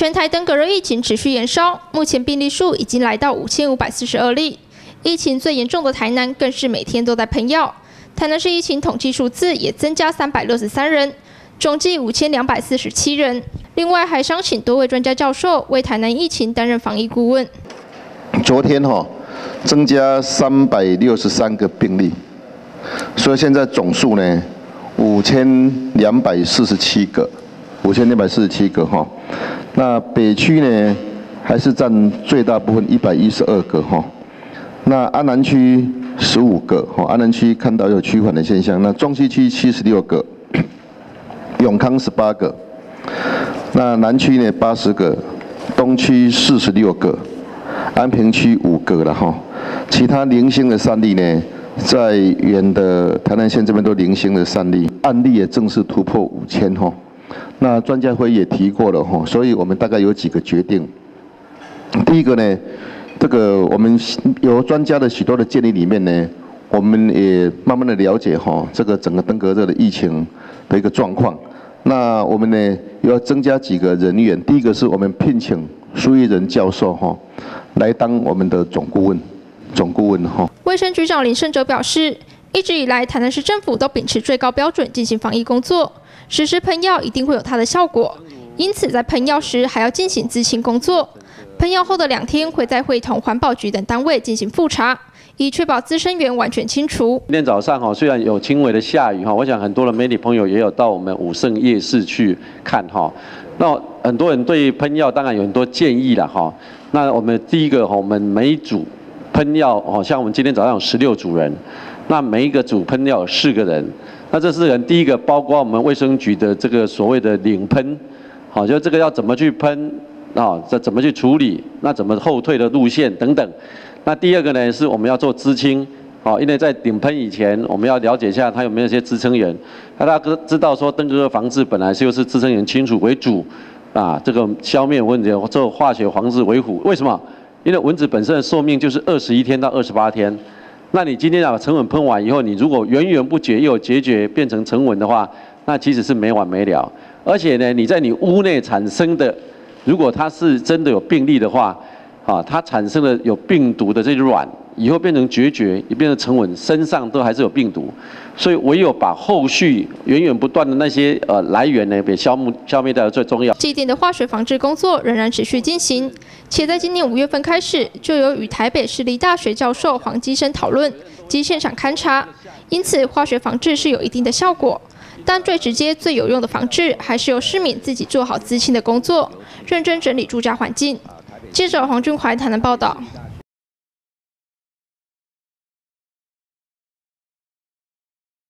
全台登革热疫情持续延烧，目前病例数已经来到五千五百四十二例。疫情最严重的台南，更是每天都在喷药。台南市疫情统计数字也增加三百六十三人，总计五千两百四十七人。另外还商请多位专家教授为台南疫情担任防疫顾问。昨天哈增加三百六十三个病例，所以现在总数呢五千两百四十七个，五千六百四十七个哈。那北区呢还是占最大部分一百一十二个哈。那安南区十五个哈，安南区看到有趋缓的现象。那中西区七十六个，永康十八个，那南区呢八十个，东区四十六个，安平区五个了哈。其他零星的三例呢，在远的台南县这边都零星的三例，案例也正式突破五千哈。那专家会也提过了哈，所以我们大概有几个决定。第一个呢。这个我们有专家的许多的建议里面呢，我们也慢慢的了解哈，这个整个登革热的疫情的一个状况。那我们呢要增加几个人员，第一个是我们聘请苏玉仁教授哈，来当我们的总顾问，总顾问哈。卫生局长林胜哲表示，一直以来台南市政府都秉持最高标准进行防疫工作，实施喷药一定会有它的效果，因此在喷药时还要进行自清工作。喷药后的两天，会再会同环保局等单位进行复查，以确保滋生源完全清除。今天早上哈，虽然有轻微的下雨哈，我想很多的媒体朋友也有到我们武圣夜市去看哈。那很多人对喷药当然有很多建议了哈。那我们第一个哈，我们每组喷药哦，像我们今天早上有十六组人，那每一个组喷要有四个人。那这四个人，第一个包括我们卫生局的这个所谓的领喷，好，就这个要怎么去喷。啊，这怎么去处理？那怎么后退的路线等等？那第二个呢，是我们要做知青，好，因为在顶喷以前，我们要了解一下它有没有一些支撑源。那大家知道说，登革热防治本来就是支撑源清除为主，啊，这个消灭蚊子做化学防治为辅。为什么？因为蚊子本身的寿命就是二十一天到二十八天。那你今天把沉稳喷完以后，你如果源源不绝又决绝变成沉稳的话，那其实是没完没了。而且呢，你在你屋内产生的如果它是真的有病例的话，啊，它产生了有病毒的这些卵，以后变成决绝，也变成沉稳，身上都还是有病毒，所以唯有把后续源源不断的那些呃来源呢，给消灭消灭掉最重要。祭奠的化学防治工作仍然持续进行，且在今年五月份开始，就有与台北市立大学教授黄基生讨论及现场勘查，因此化学防治是有一定的效果。但最直接、最有用的防治，还是由市民自己做好自清的工作，认真整理住家环境。记者黄俊怀谈的报道。